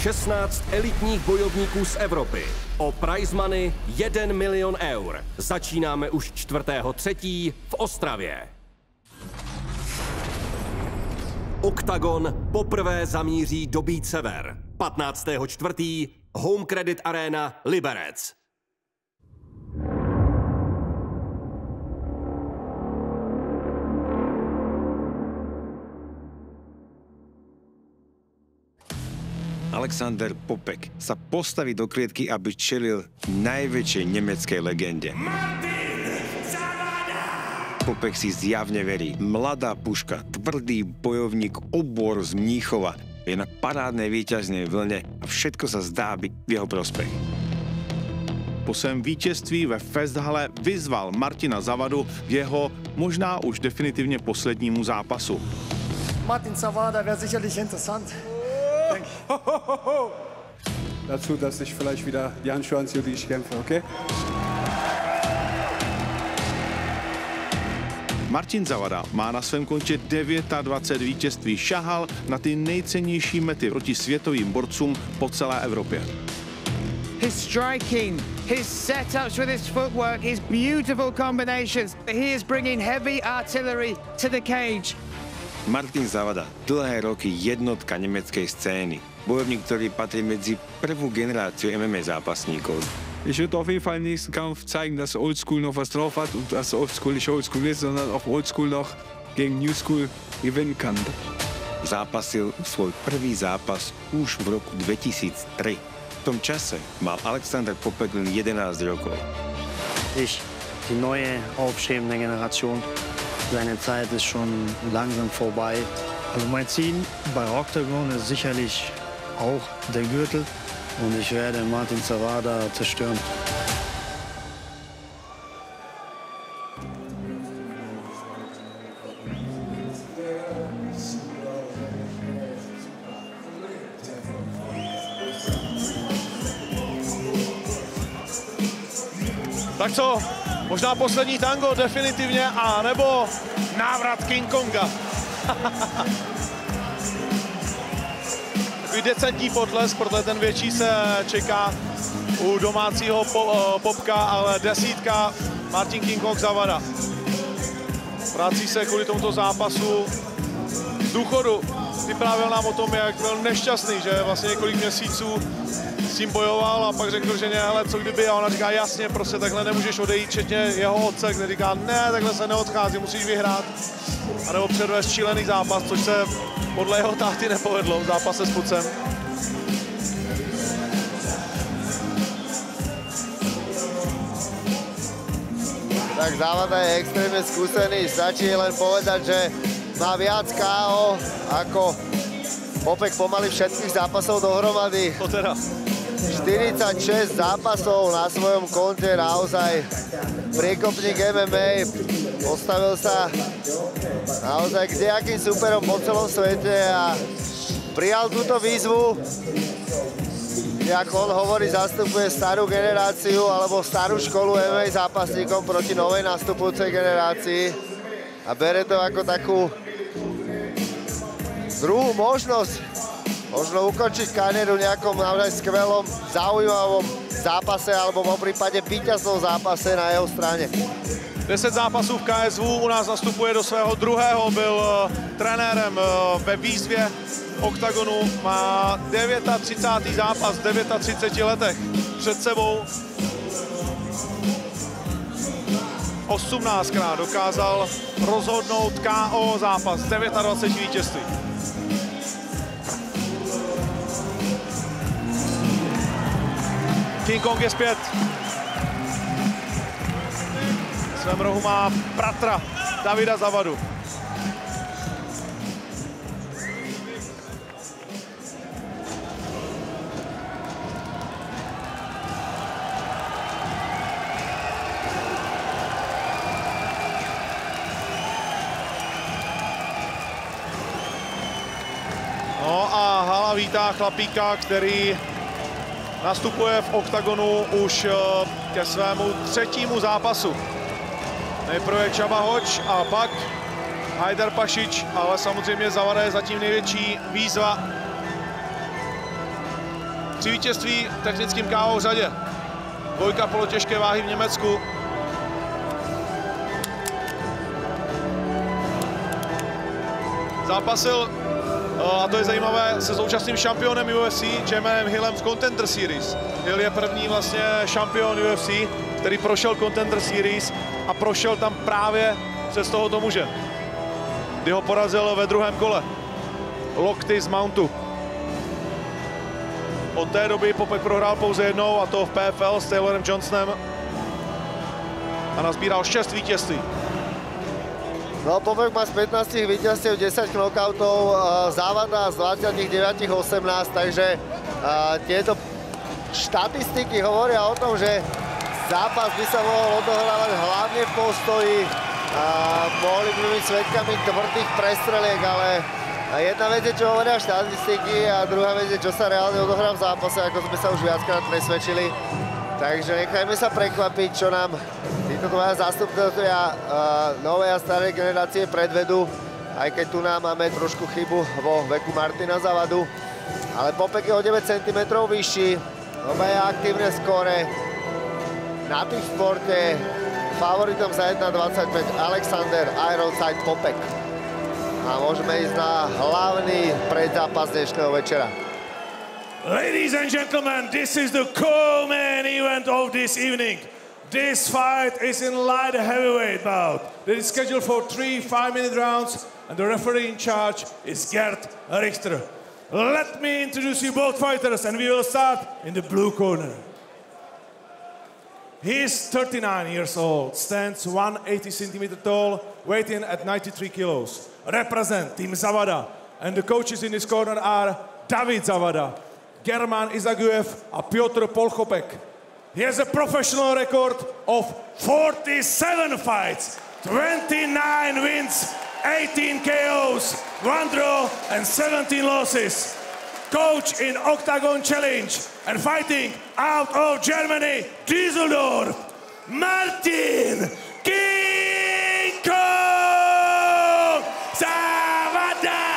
16 elitních bojovníků z Evropy. O prize money 1 milion eur. Začínáme už 4.3. v Ostravě. Oktagon poprvé zamíří do Sever. 15.4. Home Credit Arena Liberec. Alexander Popek sa postaví do klietky, aby čelil najväčšej nemeckej legende. Popek si zjavne verí. Mladá puška, tvrdý bojovník, obor z Mníchova je na parádnej víťaznej vlne a všetko sa zdá byť v jeho prospech. Po svém vítězství ve Festhale vyzval Martina Zavadu k jeho možná už definitivně poslednímu zápasu. Martin Zavada wäre sicherlich interessant. Dazu, dass ich vielleicht wieder die Handschuhe anziehe, die ich kämpfe, okay? Martin Zavada má na svém kontě 29 vítězství. Šahal na ty nejcennější mety proti světovým borcům po celé Evropě. His striking, his setups with his footwork, his beautiful combinations. He is bringing heavy artillery to the cage. Martin Zavada, dlhé roky jednotka nemeckej scény. Bojovník, ktorý patrí medzi prvú generáciu MMA zápasníkov. Ich würde auf jeden Fall im nächsten Kampf zeigen, dass Oldschool noch was drauf hat und dass Oldschool nicht Oldschool ist, sondern auch Oldschool noch gegen New School gewinnen kann. Zápasil svoj prvý zápas už v roku 2003. V tom čase mal Alexander Popek len 11 rokov. Ich, die neue aufstrebende Generation. Seine Zeit ist schon langsam vorbei. Also mein Ziel bei Octagon ist sicherlich auch der Gürtel und ich werde Martin Zavada zerstören. Tak co, možná poslední tango definitivně, a nebo návrat King Konga. Takový decentní potlesk, protože ten větší se čeká u domácího po, popka, ale desítka Martin King Kong Zavada. Vrací se kvůli tomuto zápasu z důchodu. Vyprávěl nám o tom, jak byl nešťastný, že vlastně několik měsíců s tím bojoval a pak řekl, že ne, ale co kdyby, a ona říká, jasně, prostě takhle nemůžeš odejít, včetně jeho otce, který říká, ne, takhle se neodchází, musíš vyhrát, a nebo předvést šílený zápas, což se podle jeho táty nepovedlo v zápase s Pucem. Tak Závada je extrémne skúsený, stačí len povedať, že má viac KO ako Popek pomaly všetkých zápasov dohromady. To teda. 46 zápasov na svojom konte, naozaj priekopník MMA, postavil sa naozaj k nejakým superom po celom svete a prijal túto výzvu, ako on hovorí, zastupuje starú generáciu alebo starú školu MMA zápasníkom proti novej nastupujúcej generácii a bere to ako takú druhú možnosť možno ukončiť kariéru nejakom naozaj skvelom, zaujímavom zápase alebo v prípade víťaznom zápase na jeho strane. 10 zápasů v KSV, u nás nastupuje do svého druhého, byl uh, trenérem uh, ve výzvě OKTAGONu, má 39. zápas v 39 letech před sebou. 18krát dokázal rozhodnout KO zápas, 29 vítězství. King Kong je zpět. V svém rohu má bratra Davida Zavadu. No a hala vítá chlapíka, který nastupuje v oktagonu už eh, ke svému třetímu zápasu. Nejprve Čaba Hoč a pak Hajdar Pašič, ale samozřejmě Zavada je zatím největší výzva. Tři vítězství v technickým KO v řadě. Dvojka polotěžké váhy v Německu. Zápasil, a to je zajímavé, se současným šampionem UFC, Jamanem Hillem v Contender Series. Hill je první vlastně šampion UFC, který prošel Contender Series a prošel tam právě přes tohoto muže, kdy ho porazil ve druhém kole. Lokty z Mountu. Od té doby Popek prohrál pouze jednou a to v PFL s Taylorem Johnsonem a nazbíral 6 vítězství. No, Popek má z 15 víťazstiev 10 knockoutov, Závada z 29 18, takže tieto štatistiky hovoria o tom, že zápas by sa mohol odohrávať hlavne v postoji. A mohli by byť svetkami tvrdých prestreliek, ale jedna vec je, čo hovoria štatistiky a druhá vec je, čo sa reálne odohrá v zápase, ako sme sa už viackrát presvedčili. Takže nechajme sa prekvapiť, čo nám títo dvaja zástupcovia novej a starej generácie predvedú, aj keď tu nám máme trošku chybu vo veku Martina Zavadu. Ale Popek je o 9 cm vyšší, obaja aktívne skore. Na tých sporte favoritom za 1.25 Alexander Ironside Popek. A môžeme ísť na hlavný predzápas dnešného večera. Ladies and gentlemen, this is the co-main event of this evening. This fight is in light heavyweight bout. It is scheduled for three five-minute rounds, and the referee in charge is Gert Richter. Let me introduce you both fighters, and we will start in the blue corner. He is 39 years old, stands 180 centimeter tall, weighing at 93 kilos. Represent Team Zavada, and the coaches in this corner are David Zavada, German Izaguev a Piotr Polchopek. He has a professional record of 47 fights, 29 wins, 18 KOs, one draw and 17 losses. Coach in Octagon Challenge and fighting out of Germany, Düsseldorf, Martin King Kong Zavada!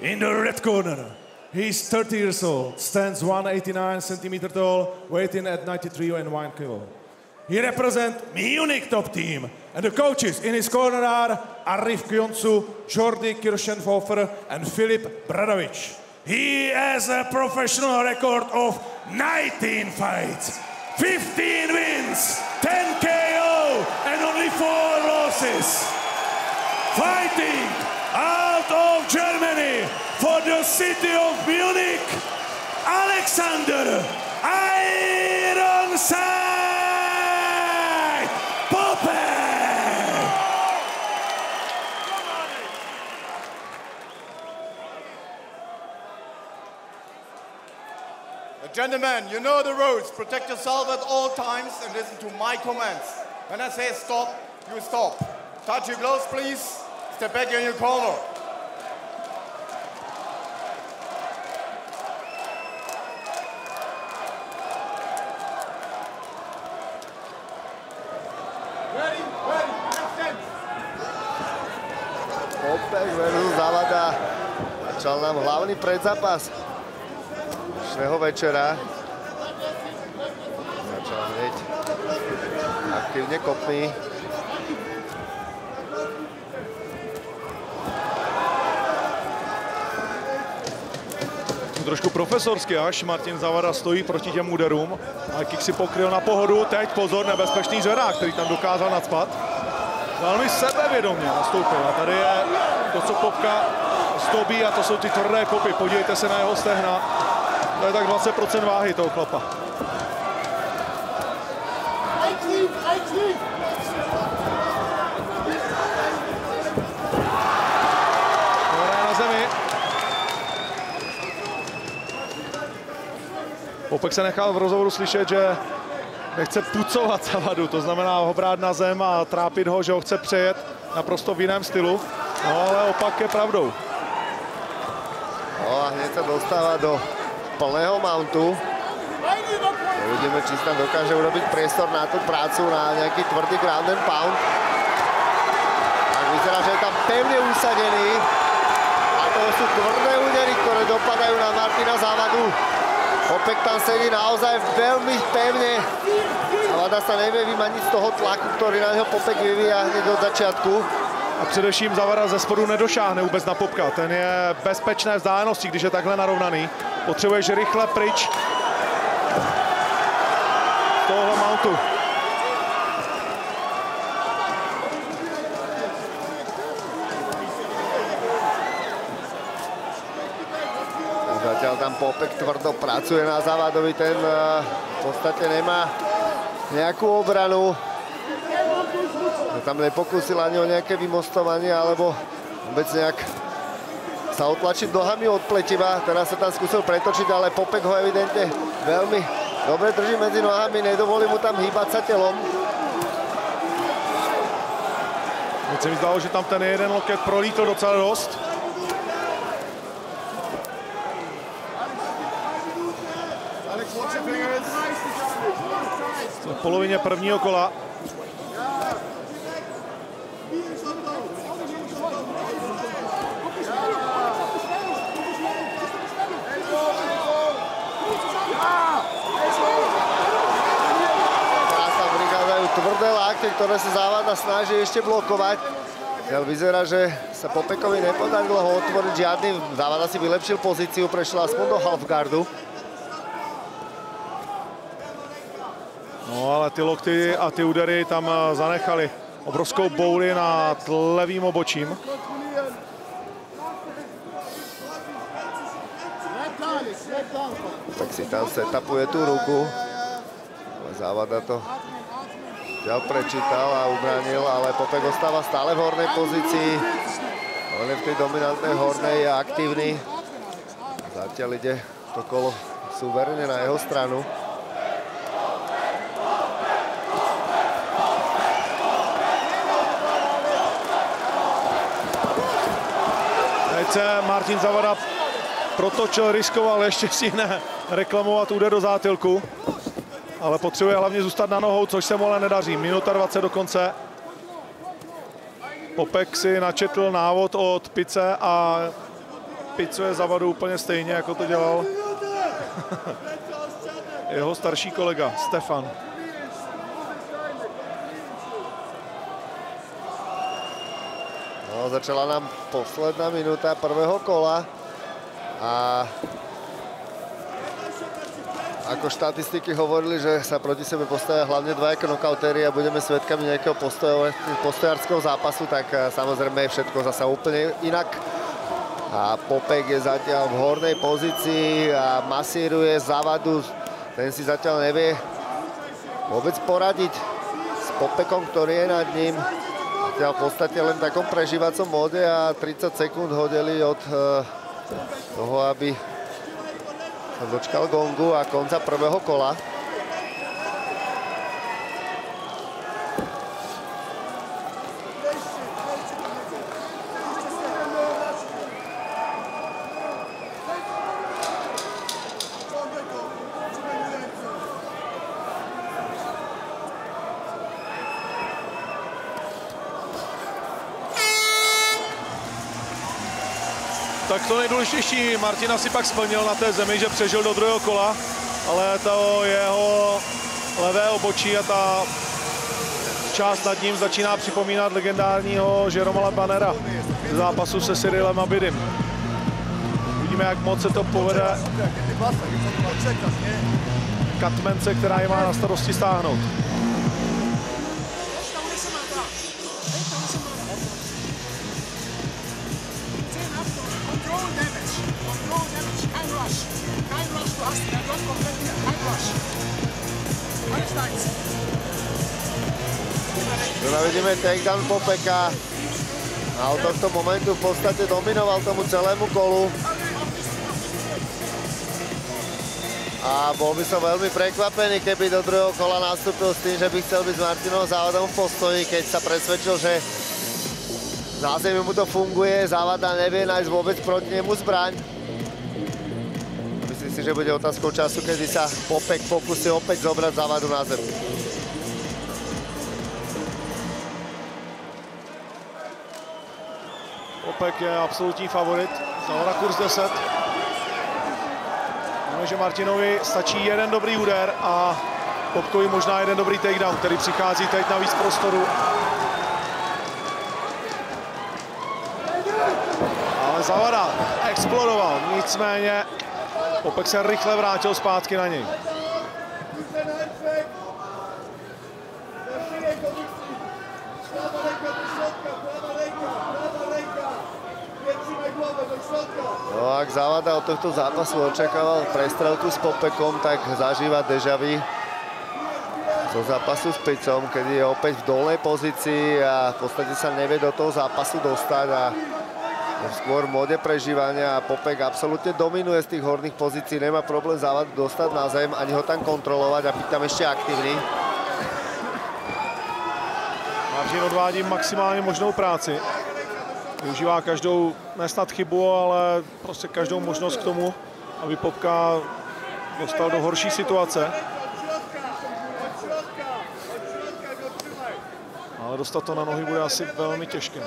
In the red corner, he's 30 years old, stands 189 centimeter tall, weighing at 93 and 1 kilo. He represents Munich top team, and the coaches in his corner are Arif Kyonsu, Jordi Kirschenhofer, and Filip Bradovic. He has a professional record of 19 fights, 15 wins, 10 KO, and only 4 losses. Fighting of Germany for the city of Munich, Alexander Ironside Popek! Gentlemen, you know the rules. Protect yourself at all times and listen to my commands. When I say stop, you stop. Touch your gloves, please. Step back in your corner. Hlavný predzápas dnešného večera. Začal hneď aktívne kopný. Trošku profesorsky až Martin Zavada stojí proti těm úderům. A kick si pokryl na pohodu. Teď pozor, nebezpečný zvedák, který tam dokázal nadspat. Velmi sebevědomě nastoupil. A tady je to, co Popka zdobí a to jsou ty tvrdé kopy. Podívejte se na jeho stehna. To je tak 20% váhy toho chlapa. Dobré na zemi. Popek se nechal v rozhovoru slyšet, že nechce pucovat Zavadu, to znamená ho brát na zem a trápit ho, že ho chce přejet naprosto v jiném stylu. No ale opak je pravdou. No a hneď sa dostáva do plného mountu. Uvidíme, či tam dokáže urobiť priestor na tú prácu, na nejaký tvrdý ground and pound. Tak vyzerá, že je tam pevne usadený. A to sú tvrdé údery, ktoré dopadajú na Martina Závadu. Popek tam sedí naozaj veľmi pevne. Zavada sa nevie vymaniť z toho tlaku, ktorý na neho Popek vyvíja hneď od začiatku. A především Zavara ze spodu nedošáhne vůbec na Popka. Ten je bezpečné vzdálenosti, když je takhle narovnaný. Potřebuješ rychle pryč tohohle mountu. Zatiaľ tam Popek tvrdo pracuje na Zavadovi, ten eh, v podstate nemá nejakú obranu. Tam nepokúsil ani o nejaké vymostovanie, alebo vôbec nejak sa otlačiť nohami od pletiva. Teraz sa tam skúsil pretočiť, ale Popek ho evidentne veľmi dobre drží medzi nohami, nedovolí mu tam hýbať sa telom. Teď se mi zdálo, že tam ten jeden loket prolítl docela dost. V polovině prvního kola. Teraz tam tvrdé lákte, ktoré sa Závada snaží ešte blokovať. Zatiaľ vyzerá, že sa Popekovi nepodarilo ho otvoriť žiadny. Závada si vylepšil pozíciu, prešiel aspoň do halfguardu. No ale ty lokty a ty údery tam eh, zanechali obrovskou bouli nad levým obočím. Tak si tam setupuje tú ruku. Ale Závada to ďal prečítal a ubránil, ale Popek ostáva stále v hornej pozícii. Ale v tej dominantnej hornej je aktívny. Zatiaľ ide to kolo súverne na jeho stranu. Teď Martin Zavada protočil, riskoval, ještě si ne reklamovat úder do zátilku. Ale potřebuje hlavně zůstat na nohou, což se mu ale nedaří. Minuta 20 do konce. Popek si načetl návod od Pice a Picuje Zavadu úplně stejně, jako to dělal jeho starší kolega Stefan. No, začala nám posledná minúta prvého kola a ako štatistiky hovorili, že sa proti sebe postavia hlavne dva knockoutery a budeme svetkami nejakého postojárskeho zápasu, tak eh, samozrejme je všetko zasa úplne inak. A Popek je zatiaľ v hornej pozícii a masíruje Zavadu. Ten si zatiaľ nevie vôbec poradiť s Popekom, ktorý je nad ním. Zatiaľ v podstate len v takom prežívacom móde a 30 sekúnd hodili od eh, toho, aby dočkal gongu a konca prvého kola. Tak nejdůležitější Martina si pak splnil na té zemi, že přežil do druhého kola, ale to jeho levé obočí a ta část nad ním začíná připomínat legendárního Jeromala Banera z zápasu se Cyrilem Abidim. Uvidíme, jak moc se to povede Katmence, která je má na starosti stáhnout. Znova vidíme takedown Popeka. A od tohto momentu v podstate dominoval tomu celému kolu. A bol by som veľmi prekvapený, keby do druhého kola nastúpil s tým, že by chcel byť s Martinom Závadom v postoji, keď sa presvedčil, že na zemi mu to funguje, Závada nevie nájsť vôbec proti nemu zbraň. Myslím že bude otázkou času, kedy sa Popek pokusí opäť zobrať Závadu na zem. Opek je absolutní favorit. Zavada kurz 10. No, že Martinovi stačí jeden dobrý úder a Popkovi možná jeden dobrý takedown, který přichází teď na víc prostoru. Ale Zavada explodoval, nicméně Popek se rychle vrátil zpátky na něj. No ak Zavada od tohto zápasu očakával prestrelku s Popekom, tak zažíva dežavy zo zápasu s Picom, kedy je opäť v dolnej pozícii a v podstate sa nevie do toho zápasu dostať a skôr v mode prežívania a Popek absolútne dominuje z tých horných pozícií, nemá problém Zavadu dostať na zem, ani ho tam kontrolovať a byť tam ešte aktívny. Martin odvádí maximálně možnou práci. Využívá každou, nesnad chybu, ale prostě každou možnost k tomu, aby Popka dostal do horší situace. Ale dostat to na nohy bude asi velmi těžké.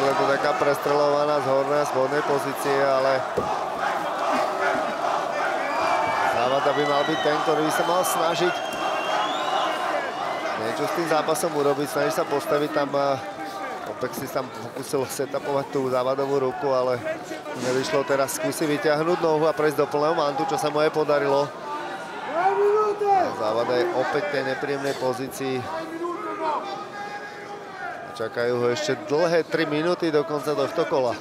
Je to taká prestrelovaná z hornej a spodnej pozície, ale Závada by mal byť ten, ktorý by sa mal snažiť niečo s tým zápasom urobiť, snažiť sa postaviť tam Opek si tam pokusil setupovať tú závadovú ruku, ale nevyšlo teraz. Skúsi vyťahnuť nohu a prejsť do plného mantu, čo sa mu aj podarilo. Závada je opäť v tej nepríjemnej pozícii. Čakajú ho ešte dlhé 3 minúty do konca tohto kola.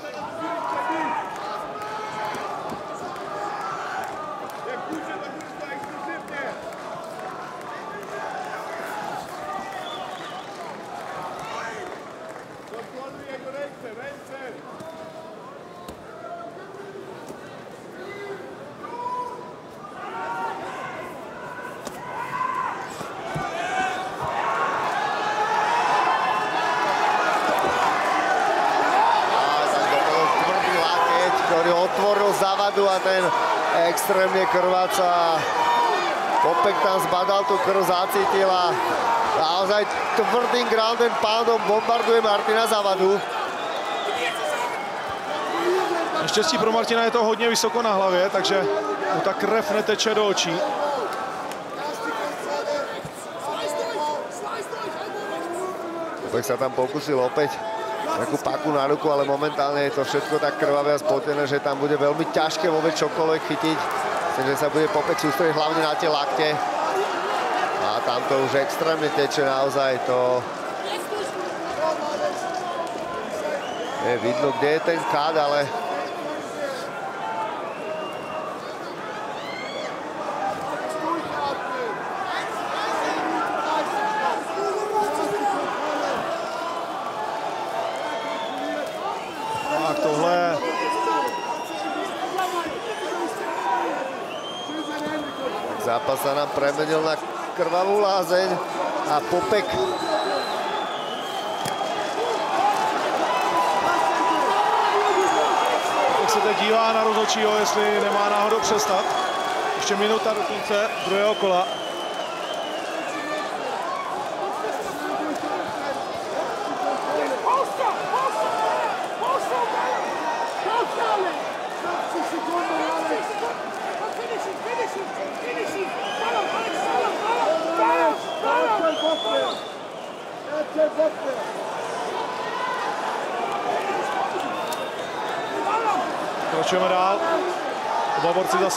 Ten extrémne krváca. Popek tam zbadal tú krv, zacítil a naozaj tvrdým ground and poundom bombarduje Martina Zavadu. Naštěstí pro Martina je to hodně vysoko na hlavě, takže mu ta krev neteče do očí. Popek sa tam pokusil opäť takú paku na ruku, ale momentálne je to všetko tak krvavé a spotené, že tam bude veľmi ťažké vôbec čokoľvek chytiť. Myslím, že sa bude Popek sústrediť hlavne na tie lakte. A tam to už extrémne teče naozaj. To je vidno, kde je ten kád, ale zápas sa nám premenil na krvavú lázeň a Popek Popek se teď dívá na rozhodčího, jestli nemá náhodou přestat. Ještě minuta do konce druhého kola.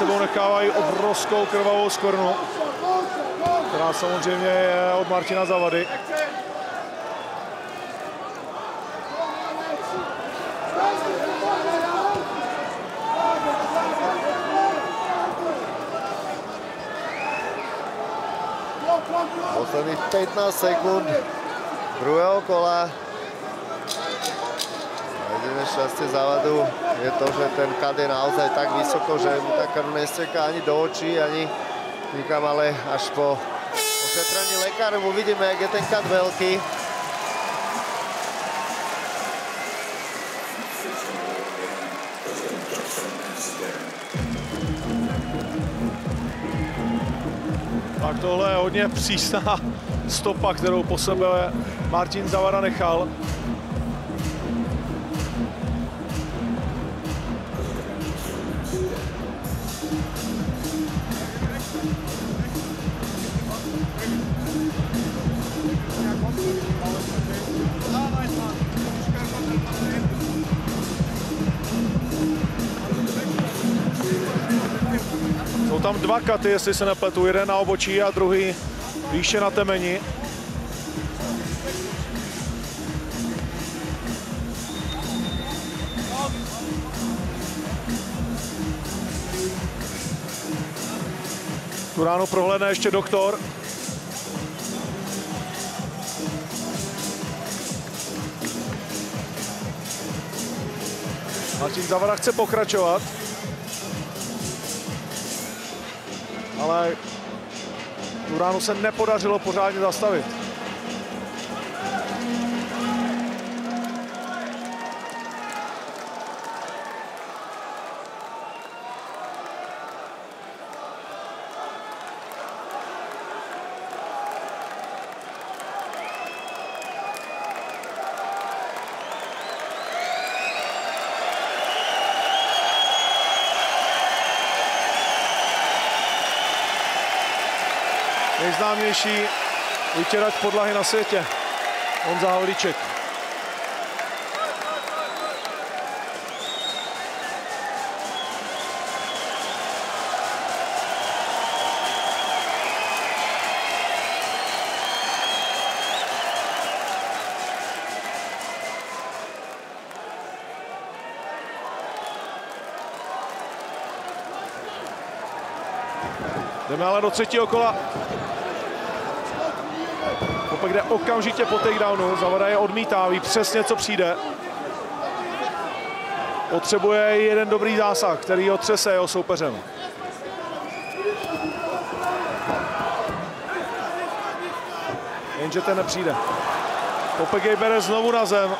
Sebou nechávají obrovskou krvavou skornu, která samozřejmě je od Martina Zavady. Posledných 15 sekúnd druhého kola. Jediné šťastie závadu je to, že ten kad je naozaj tak vysoko, že mu tá krv nesteká ani do očí, ani Nikam ale až po ošetrení lékařem uvidíme, jak je ten kat velký. Tak tohle je hodně přísná stopa, kterou po sebe Martin Zavara nechal. Jsou tam dva katy, jestli se nepletu. Jeden na obočí a druhý výše na temeni. Tu ráno prohlédne ještě doktor. Martin Zavara chce pokračovat. Ale tu ránu se nepodařilo pořádně zastavit. Nejznámější vytěrač podlahy na světě, Honza Havlíček. Jdeme ale do třetího kola. Popek jde okamžitě po takedownu, Zavada je odmítá, ví přesně, co přijde. Potřebuje jeden dobrý zásah, který otřese jeho soupeřem. Jenže ten nepřijde. Popek jej bere znovu na zem.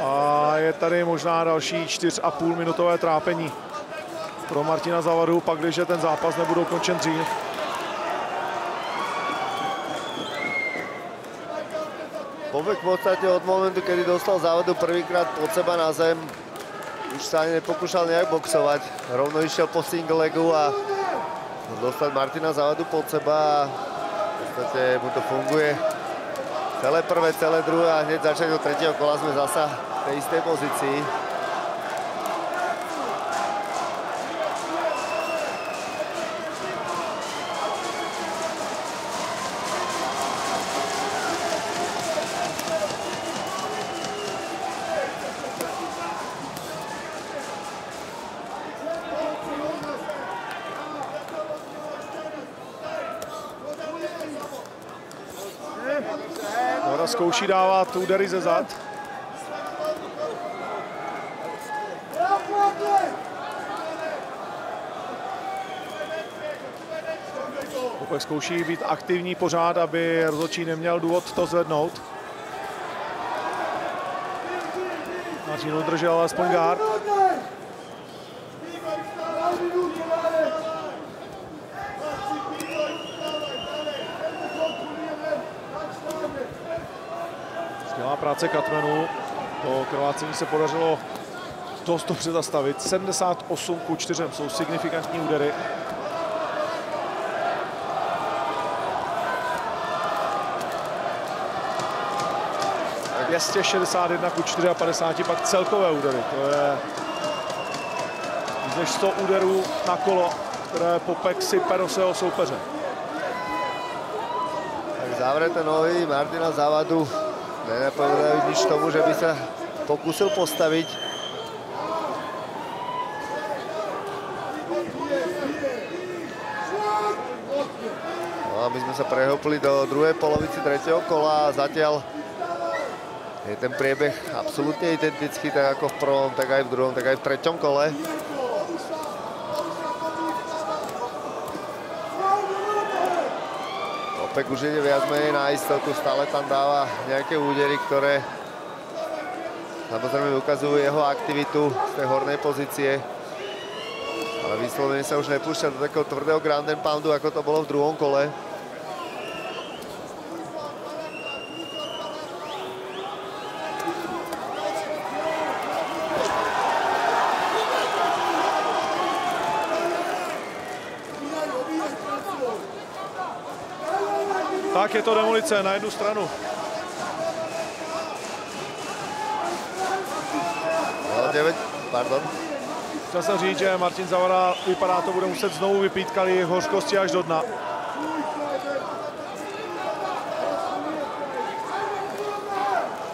A je tady možná další 4,5 minutové trápení pro Martina Zavadu, pak když ten zápas nebude ukončen dřív. Povek v podstate od momentu, kedy dostal závadu prvýkrát pod seba na zem, už sa ani nepokúšal nejak boxovať. Rovno išiel po single legu a dostať Martina závadu pod seba a v podstate mu to funguje. Celé prvé, celé druhé a hneď začať do tretieho kola sme zasa v tej istej pozícii. Zkouší dávat údery ze zad. Opět zkouší být aktivní pořád, aby rozhodčí neměl důvod to zvednout. Martin udržel alespoň gard. Skvělá práce Katmenu. Po krvácení se podařilo dost dobře zastavit. 78 ku 4 jsou signifikantní údery. Tak 261 ku 54 pak celkové údery. To je než 100 úderů na kolo, které Popek sype do svého soupeře. Tak zavreté nohy Martina Závadu nenapovedajú nič tomu, že by sa pokúsil postaviť. No a my sme sa prehopli do druhej polovici tretieho kola a zatiaľ je ten priebeh absolútne identický, tak ako v prvom, tak aj v druhom, tak aj v treťom kole. Opek už ide viac menej na istotu, stále tam dáva nejaké údery, ktoré samozrejme ukazujú jeho aktivitu z tej hornej pozície. Ale vyslovene sa už nepúšťa do takého tvrdého ground and poundu, ako to bolo v druhom kole. Tak je to demolice na jednu stranu. No, 9, pardon. Chtěl jsem říct, že Martin Zavara vypadá to bude muset znovu vypít kali hořkosti až do dna.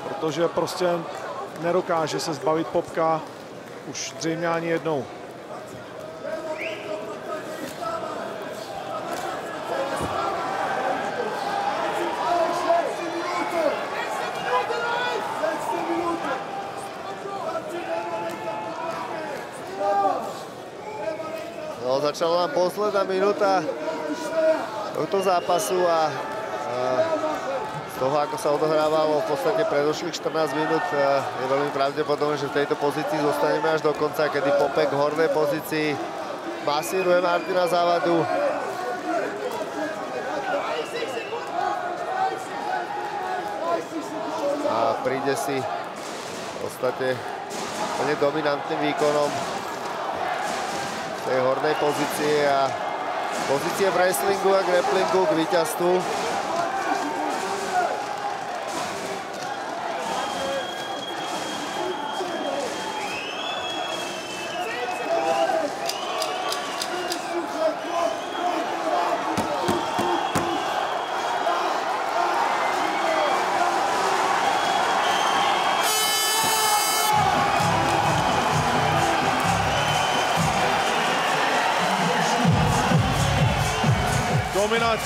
Protože prostě nedokáže se zbavit popka už zřejmě ani jednou. Začala nám posledná minúta tohto zápasu a, z toho, ako sa odohrávalo v podstate predošlých 14 minút, je veľmi pravdepodobné, že v tejto pozícii zostaneme až do konca, kedy Popek v hornej pozícii masíruje Martina Závadu. A príde si v podstate plne dominantným výkonom tej hornej pozície a pozície v wrestlingu a grapplingu k víťazstvu.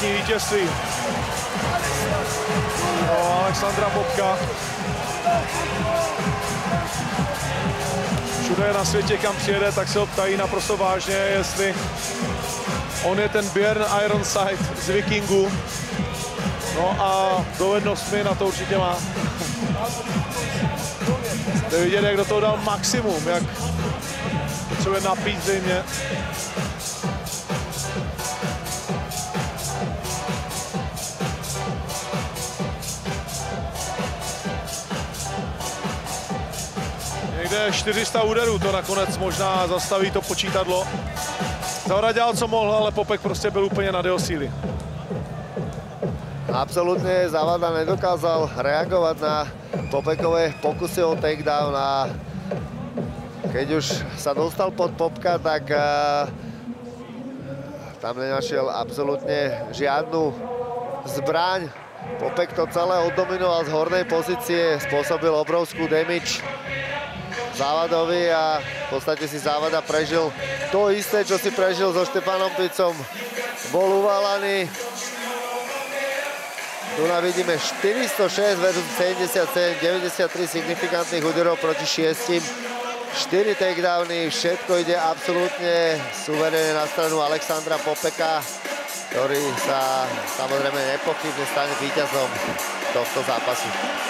Dominantní vítězství. No, Alexandra Popka. Všude na světě, kam přijede, tak se ho ptají naprosto vážně, jestli on je ten Björn Ironside z Vikingu. No a dovednostmi na to určitě má. Jde vidět, jak do toho dal maximum, jak potřebuje napít zřejmě. Někde 400 úderů, to nakonec možná zastaví to počítadlo. Zavra dělal, co mohl, ale Popek prostě byl úplně nad jeho síly. Absolutne Zavada nedokázal reagovať na Popekové pokusy o takedown a keď už sa dostal pod Popka, tak uh, tam nenašiel absolútne žiadnu zbraň. Popek to celé oddominoval z hornej pozície, spôsobil obrovskú damage Závadovi a v podstate si Závada prežil to isté, čo si prežil so Štefanom Picom. Bol uvalaný. Tu na vidíme 406 versus 77, 93 signifikantných úderov proti 6. 4 takedowny, všetko ide absolútne suverénne na stranu Alexandra Popeka, ktorý sa samozrejme nepochybne stane víťazom tohto zápasu.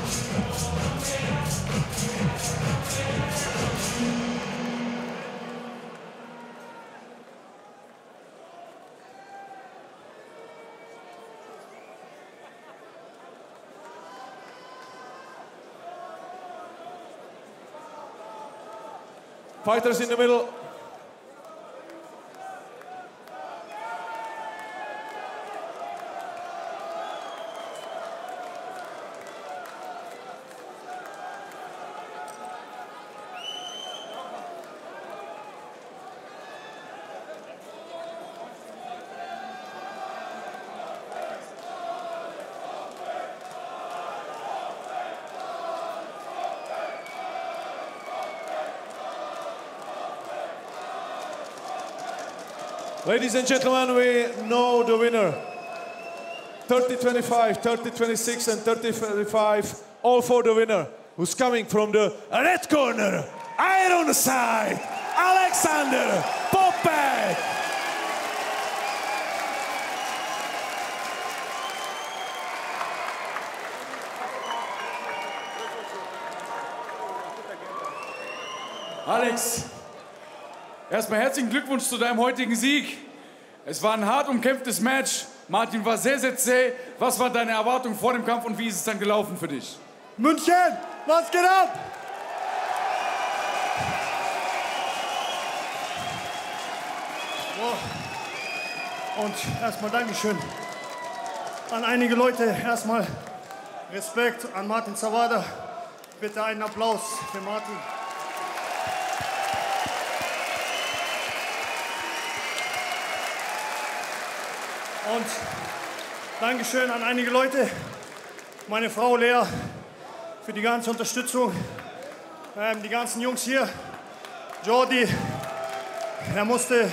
Fighters in the middle. Ladies and gentlemen, we know the winner. 30-25, 30-26 and 30-35, all for the winner, who's coming from the red corner, iron side, Alexander Popek. Alex, erstmal herzlichen Glückwunsch zu deinem heutigen Sieg. Es war ein hart umkämpftes Match. Martin war sehr, sehr zäh. Was war deine Erwartung vor dem Kampf und wie ist es dann gelaufen für dich? München, was geht ab? Und erstmal Dankeschön an einige Leute. Erstmal Respekt an Martin Zawada. Bitte einen Applaus für Martin. Und Dankeschön an einige Leute, meine Frau Lea für die ganze Unterstützung, ähm, die ganzen Jungs hier, Jordi, er musste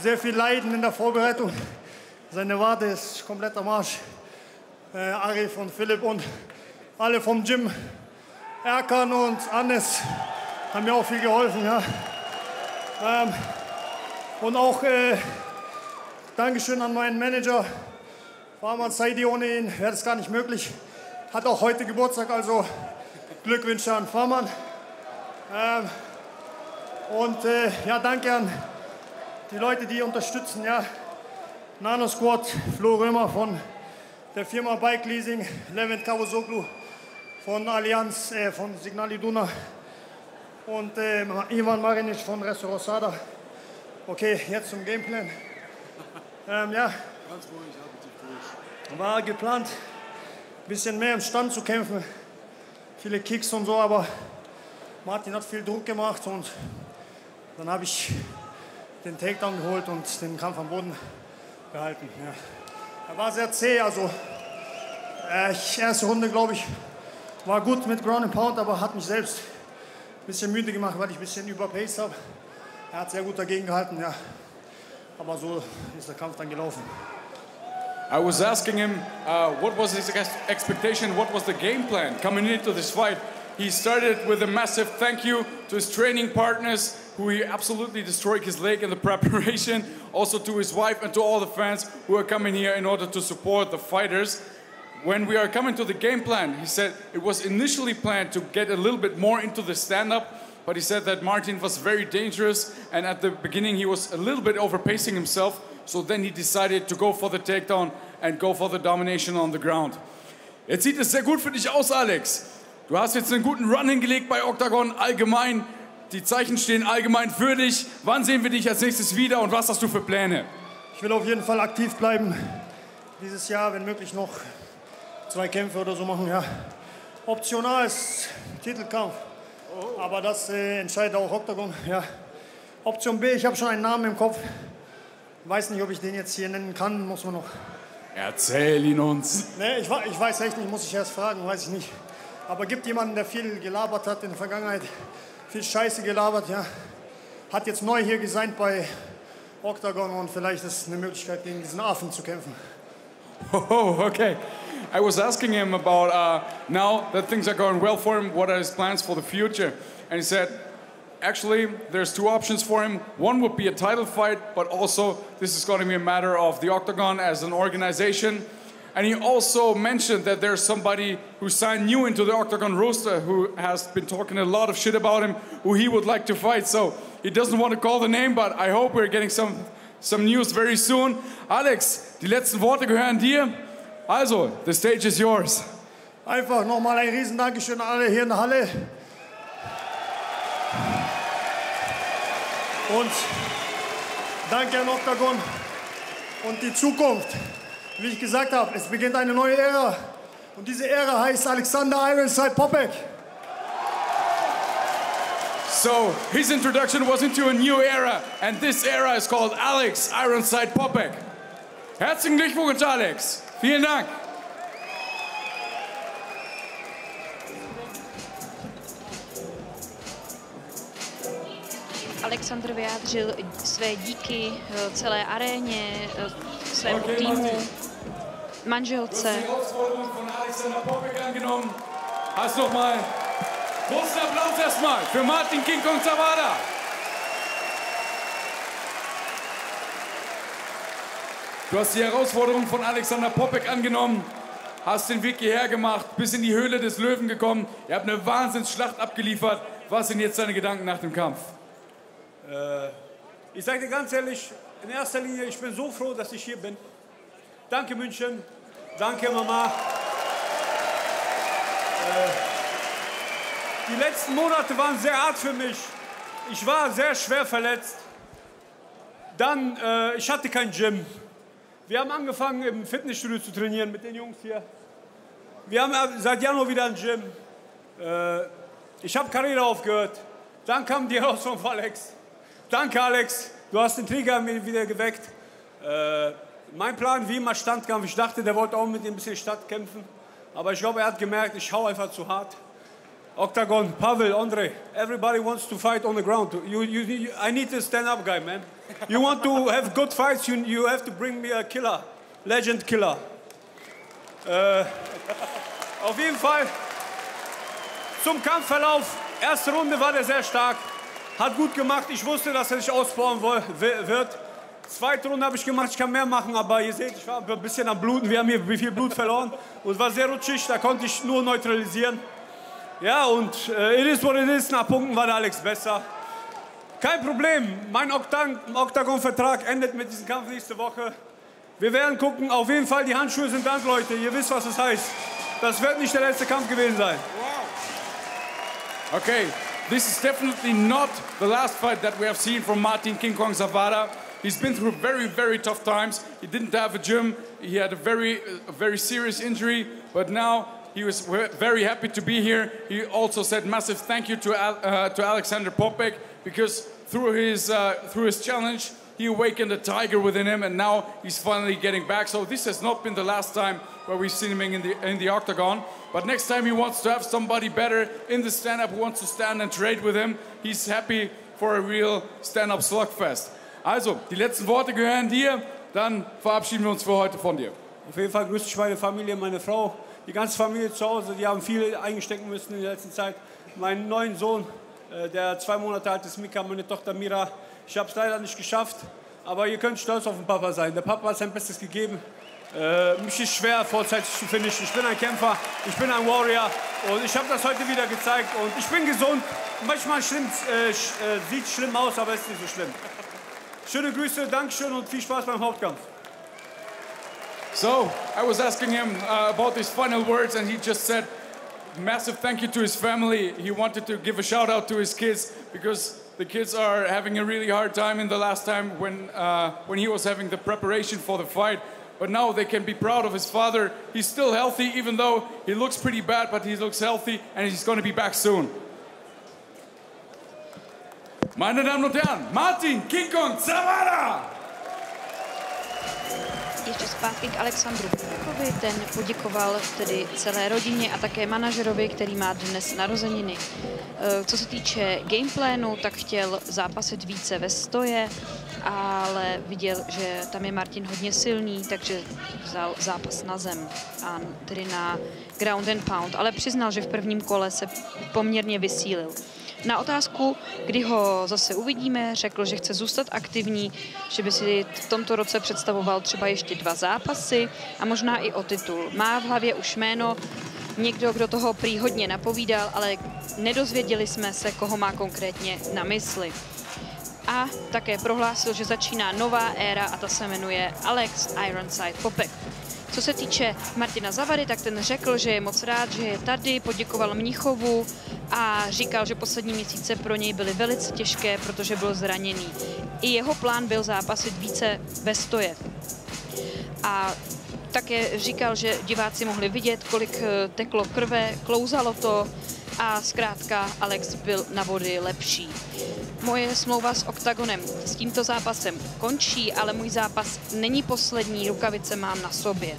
sehr viel leiden in der Vorbereitung. Seine Wade ist komplett am Arsch. Äh, Arif und Philipp und alle vom Gym, Erkan und Annes haben mir auch viel geholfen. Ja. Ähm, und auch äh, Dankeschön an meinen Manager, Farman Saidi. Ohne ihn wäre das gar nicht möglich. Hat auch heute Geburtstag, also Glückwünsche an Farman. Ähm, und äh, ja, danke an die Leute, die unterstützen. Ja. Nano Squad, Flo Römer von der Firma Bike Leasing, Levent Kawasoglu von Allianz, äh, von Signal Iduna und äh, Ivan Marinic von Resto Rosada. Okay, jetzt zum Gameplan. Ähm, ja. Ganz ruhig, durch. War geplant, ein bisschen mehr im Stand zu kämpfen. Viele Kicks und so, aber Martin hat viel Druck gemacht und dann habe ich den Takedown geholt und den Kampf am Boden gehalten. Ja. Er war sehr zäh, also äh, erste Runde, glaube ich, war gut mit Ground and Pound, aber hat mich selbst ein bisschen müde gemacht, weil ich ein bisschen überpaced habe. Er hat sehr gut dagegen gehalten, ja. Aber so ist der Kampf dann gelaufen. I was asking him uh, what was his expectation, what was the game plan coming into this fight. He started with a massive thank you to his training partners, who he absolutely destroyed his leg in the preparation, also to his wife and to all the fans who are coming here in order to support the fighters. When we are coming to the game plan, he said it was initially planned to get a little bit more into the stand up, but he said that Martin was very dangerous and at the beginning he was a little bit overpacing himself. So then he decided to go for the takedown and go for the domination on the ground. Jetzt sieht es sehr gut für dich aus, Alex. Du hast jetzt einen guten Run hingelegt bei Octagon allgemein. Die Zeichen stehen allgemein für dich. Wann sehen wir dich als nächstes wieder und was hast du für Pläne? Ich will auf jeden Fall aktiv bleiben. Dieses Jahr, wenn möglich, noch zwei Kämpfe oder so machen. Ja. Optional ist Titelkampf. Aber das äh, entscheidet auch Octagon. Ja. Option B, ich habe schon einen Namen im Kopf. Weiß nicht, ob ich den jetzt hier nennen kann, muss man noch. Erzähl ihn uns. Nee, ich, ich weiß echt nicht, muss ich erst fragen, weiß ich nicht. Aber gibt jemanden, der viel gelabert hat in der Vergangenheit, viel Scheiße gelabert, ja. Hat jetzt neu hier gesigned bei Octagon und vielleicht ist es eine Möglichkeit, gegen diesen Affen zu kämpfen. Oh, okay. I was asking him about uh, now that things are going well for him, what are his plans for the future? And he said, actually, there's two options for him. One would be a title fight, but also this is going to be a matter of the Octagon as an organization. And he also mentioned that there's somebody who signed new into the Octagon roster who has been talking a lot of shit about him, who he would like to fight. So he doesn't want to call the name, but I hope we're getting some, some news very soon. Alex, die letzten Worte gehören dir. Also, the stage is yours. Einfach nochmal ein riesen Dankeschön an alle hier in der Halle. Und danke an Octagon und die Zukunft. Wie ich gesagt habe, es beginnt eine neue Ära. Und diese Ära heißt Alexander Ironside Popek. So his introduction was into a new era, and this era is called Alex Ironside Popek. Herzlichen Glückwunsch, Alex. Vielen Dank. Alexandr vyjádřil své díky eh, celé aréně, eh, svému týmu, manželce. Hast nochmal großen Applaus erstmal für Martin King Kong Zawada. Du hast die Herausforderung von Alexander Popek angenommen, hast den Weg hierher gemacht, bis in die Höhle des Löwen gekommen. Ihr habt eine Wahnsinnsschlacht abgeliefert. Was sind jetzt deine Gedanken nach dem Kampf? Äh, ich sage dir ganz ehrlich, in erster Linie, ich bin so froh, dass ich hier bin. Danke München, danke Mama. Äh, die letzten Monate waren sehr hart für mich. Ich war sehr schwer verletzt. Dann, äh, ich hatte kein Gym. Wir haben angefangen im Fitnessstudio zu trainieren mit den Jungs hier. Wir haben seit Januar wieder ein Gym. Äh, ich habe Karriere aufgehört. Dann kam die Herausforderung von Alex. Danke Alex, du hast den Trigger mir wieder geweckt. Äh, mein Plan wie immer Standkampf. Ich dachte, der wollte auch mit ihm ein bisschen Stadt kämpfen. Aber ich glaube, er hat gemerkt, ich hau einfach zu hart. Octagon, Pavel, Andre, everybody wants to fight on the ground. You, you, you, I need a stand-up guy, man. You want to have good fights, you, you have to bring me a killer, legend killer. Äh, auf jeden Fall zum Kampfverlauf. Erste Runde war der sehr stark, hat gut gemacht. Ich wusste, dass er sich ausbauen wird. Zweite Runde habe ich gemacht, ich kann mehr machen, aber ihr seht, ich war ein bisschen am Bluten. Wir haben hier viel Blut verloren und war sehr rutschig, da konnte ich nur neutralisieren. Ja, und äh, it is what it is. Nach Punkten war der Alex besser. Kein Problem. Mein Octagon-Vertrag endet mit diesem Kampf nächste Woche. Wir werden gucken. Auf jeden Fall, die Handschuhe sind an, Leute. Ihr wisst, was das heißt. Das wird nicht der letzte Kampf gewesen sein. Okay, this is definitely not the last fight that we have seen from Martin King Kong Zavada. He's been through very, very tough times. He didn't have a gym. He had a very, a very serious injury. But now he was very happy to be here. He also said massive thank you to, uh, to Alexander Popek because through his, uh, through his challenge, he awakened a tiger within him and now he's finally getting back. So this has not been the last time where we've seen him in the, in the octagon. But next time he wants to have somebody better in the stand-up who wants to stand and trade with him, he's happy for a real stand-up slugfest. Also, die letzten Worte gehören dir. Dann verabschieden wir uns für heute von dir. Auf jeden Fall grüße ich meine Familie, meine Frau, die ganze Familie zu Hause, die haben viel eingestecken müssen in der letzten Zeit. Meinen neuen Sohn, äh, der zwei Monate alt ist, Mika, meine Tochter Mira. Ich habe es leider nicht geschafft, aber ihr könnt stolz auf den Papa sein. Der Papa hat sein Bestes gegeben. Äh, mich ist schwer, vorzeitig zu finishen. Ich bin ein Kämpfer, ich bin ein Warrior und ich habe das heute wieder gezeigt. Und ich bin gesund. Manchmal schlimm, äh, äh, sieht schlimm aus, aber es ist nicht so schlimm. Schöne Grüße, Dankeschön und viel Spaß beim Hauptkampf. So I was asking him uh, about his final words, and he just said, massive thank you to his family. He wanted to give a shout out to his kids because the kids are having a really hard time in the last time when, uh, when he was having the preparation for the fight. But now they can be proud of his father. He's still healthy, even though he looks pretty bad, but he looks healthy and he's going to be back soon. Meine Damen und Herren, Martin King Kong Zavada! Ještě zpátky k Alexandru Pukovi. Ten poděkoval tedy celé rodině a také manažerovi, který má dnes narozeniny. Eh, co se týče gameplánu, tak chtěl zápasit více ve stoje, ale viděl, že tam je Martin hodně silný, takže vzal zápas na zem a tedy na ground and pound, ale přiznal, že v prvním kole se poměrně vysílil. Na otázku, kdy ho zase uvidíme, řekl, že chce zůstat aktivní, že by si v tomto roce představoval třeba ještě dva zápasy a možná i o titul. Má v hlavě už jméno, někdo, kdo toho prý hodně napovídal, ale nedozvěděli jsme se, koho má konkrétně na mysli. A také prohlásil, že začíná nová éra a ta se jmenuje Alex Ironside Popek. Co se týče Martina Zavady, tak ten řekl, že je moc rád, že je tady, poděkoval Mnichovu a říkal, že poslední měsíce pro něj byly velice těžké, protože byl zraněný. I jeho plán byl zápasit více ve stoje. A také říkal, že diváci mohli vidět, kolik eh, teklo krve, klouzalo to a zkrátka Alex byl na vody lepší. Moje smlouva s OKTAGONem s tímto zápasem končí, ale můj zápas není poslední, rukavice mám na sobě.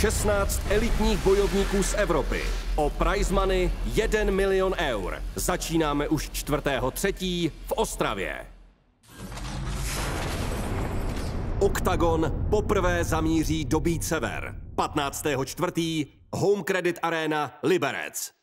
16 elitních bojovníků z Evropy. O prize money 1 milion eur. Začínáme už 4.3. v Ostravě. Oktagon poprvé zamíří do Sever. 15.4. Home Credit Arena Liberec.